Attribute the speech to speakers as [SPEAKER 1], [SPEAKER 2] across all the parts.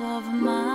[SPEAKER 1] love of mine.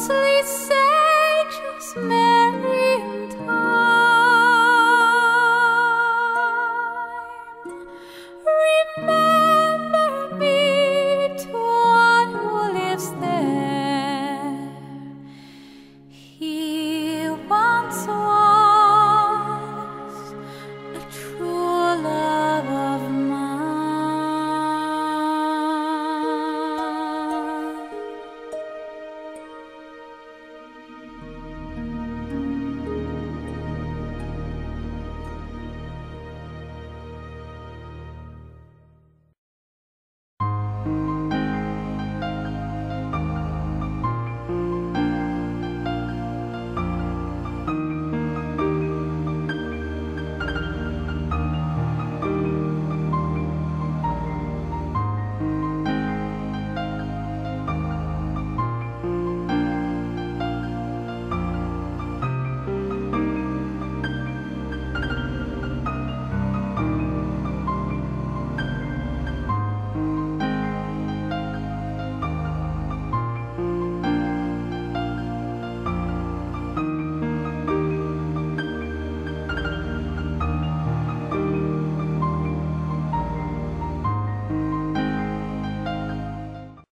[SPEAKER 1] ceaselessly.